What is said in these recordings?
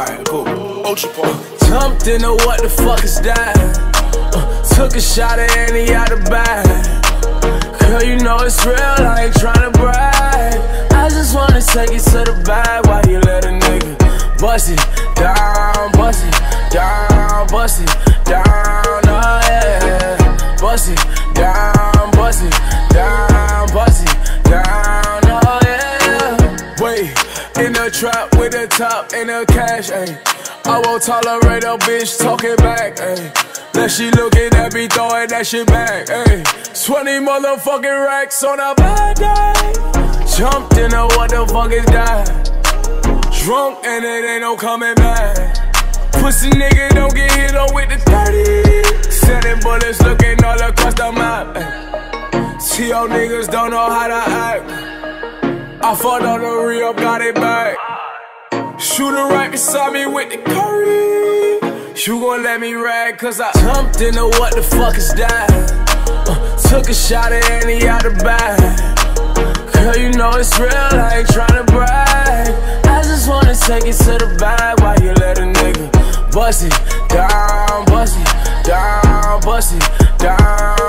Alright, cool. Ultra Park. Jumped know what the fuck is that? Uh, took a shot at any out the bag. Girl, you know it's real, I ain't tryna brag. I just wanna take you to the bag while you let a nigga bust it down, bust it down. Trap with the top and the cash, ayy. I won't tolerate a bitch talking back, ayy. That she looking at me throwing that shit back, ayy. 20 motherfucking racks on a bad day. Jumped in a what the fuck is that? Drunk and it ain't no coming back. Pussy nigga don't get hit on with the 30. Sending bullets looking all across the map. See y'all niggas don't know how to act. I fought on the re-up, got it back. Shooter right beside me with the curry. You gon' let me rag, cause I jumped into what the fuck is that? Uh, took a shot at Annie out the bag. Girl, you know it's real, I ain't tryna brag. I just wanna take it to the bag while you let a nigga bust it down, bust it down, bust it down,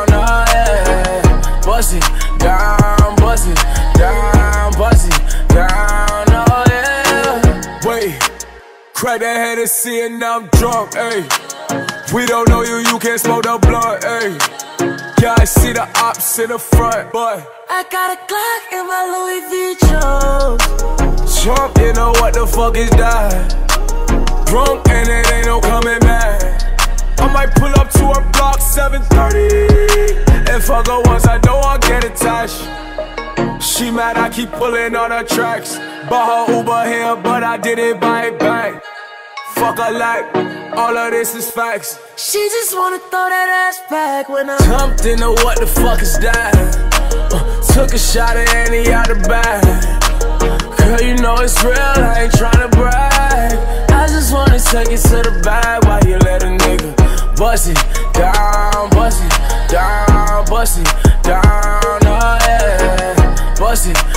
crack that head and see and now I'm drunk, ayy. We don't know you, you can't smoke the blunt, ayy. Yeah, I see the ops in the front, but I got a Glock in my Louis V Jones. Jump, you know what the fuck is that? Drunk and it ain't no coming back. I might pull up to her block 730 and fuck her once I know I'll get attached. She mad I keep pulling on her tracks. Bought her Uber here, but I didn't buy it back. Fuck her like, all of this is facts. She just wanna throw that ass back when I Jumped into what the fuck is that? Uh, took a shot at Annie out the bag. Girl, you know it's real, I ain't tryna brag. I just wanna take it to the bag while you let a nigga bust it down, bust it down, bust it down, oh yeah. Bust it